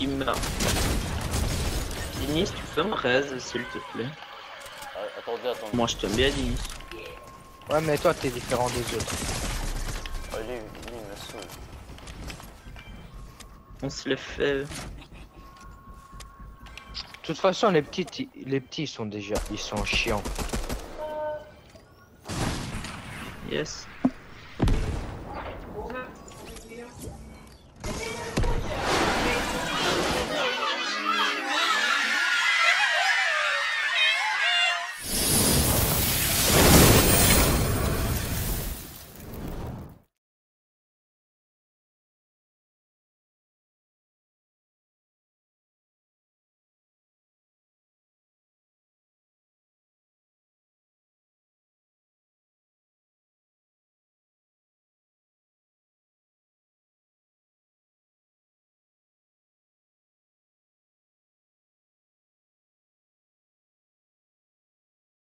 il meurt. Denis, tu fais un raise, s'il te plaît. Attendez, attendez. Moi, je t'aime bien, Denis. Ouais, mais toi, t'es différent des autres. On se les fait. De toute façon, les petits, les petits sont déjà, ils sont chiants. Yes.